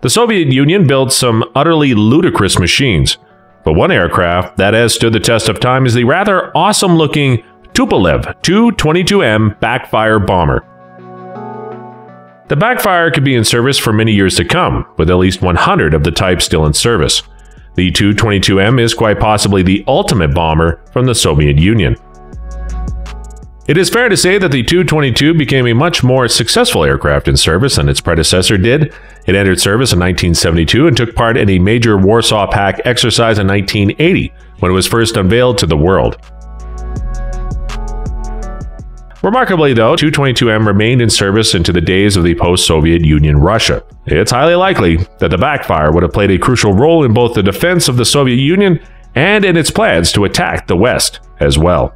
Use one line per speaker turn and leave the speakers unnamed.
The Soviet Union built some utterly ludicrous machines, but one aircraft that has stood the test of time is the rather awesome looking Tupolev Tu 22M backfire bomber. The backfire could be in service for many years to come, with at least 100 of the type still in service. The Tu 22M is quite possibly the ultimate bomber from the Soviet Union. It is fair to say that the Tu-22 became a much more successful aircraft in service than its predecessor did. It entered service in 1972 and took part in a major Warsaw Pact exercise in 1980 when it was first unveiled to the world. Remarkably, though, Tu-22M remained in service into the days of the post-Soviet Union Russia. It's highly likely that the backfire would have played a crucial role in both the defense of the Soviet Union and in its plans to attack the West as well.